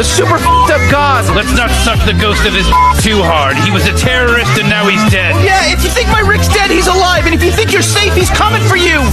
A super f***ed up god. Let's not suck the ghost of his too hard. He was a terrorist and now he's dead. Yeah, if you think my Rick's dead, he's alive. And if you think you're safe, he's coming for you.